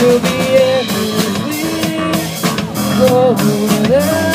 to the end. Go oh, away.